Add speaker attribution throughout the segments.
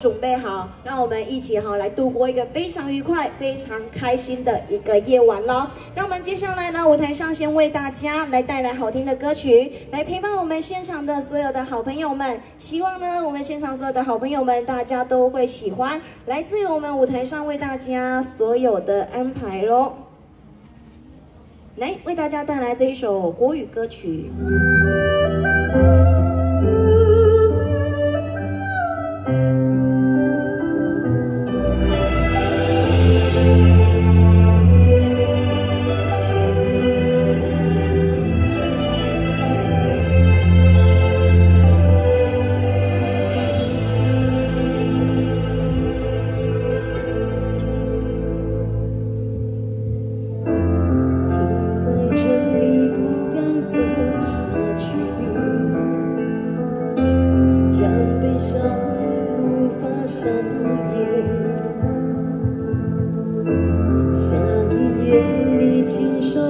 Speaker 1: 准备好，让我们一起哈来度过一个非常愉快、非常开心的一个夜晚喽。那我们接下来呢，舞台上先为大家来带来好听的歌曲，来陪伴我们现场的所有的好朋友们。希望呢，我们现场所有的好朋友们，大家都会喜欢来自于我们舞台上为大家所有的安排喽。来，为大家带来这一首国语歌曲。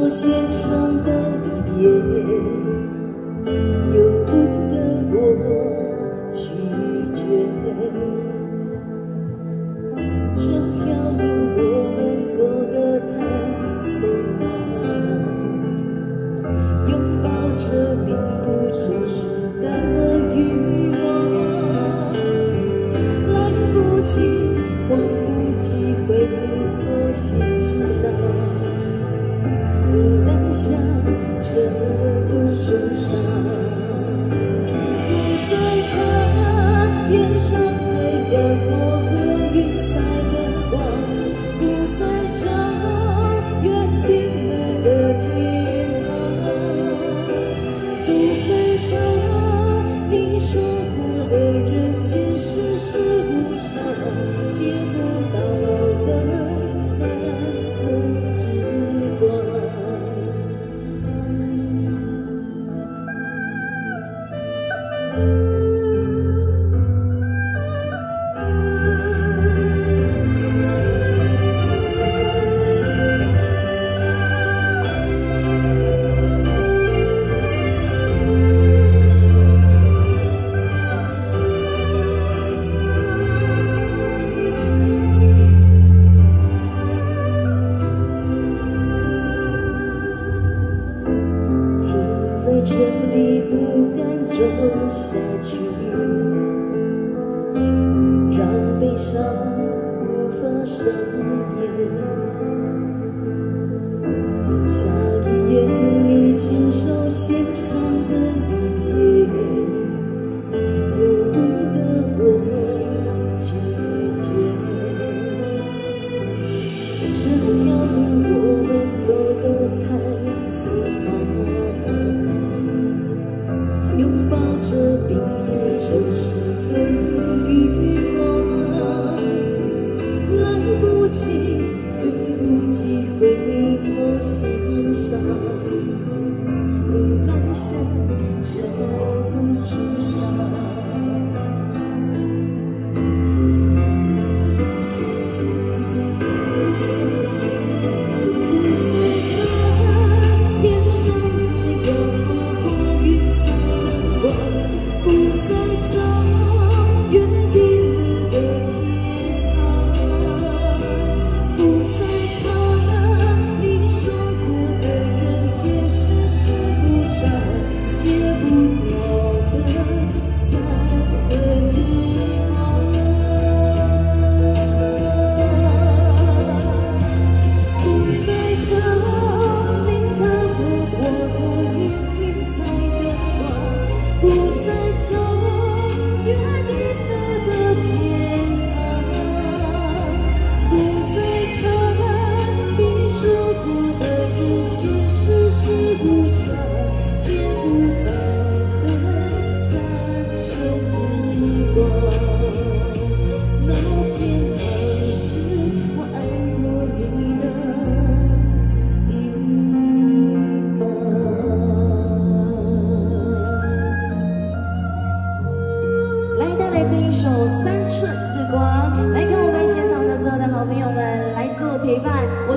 Speaker 2: 我先上的离别，由不得我拒绝。这条路我们走得太匆忙，拥抱着并不真实的欲望，来不及，忘不及回头欣赏。想着。拥抱着并不真实的你。
Speaker 1: 怎么办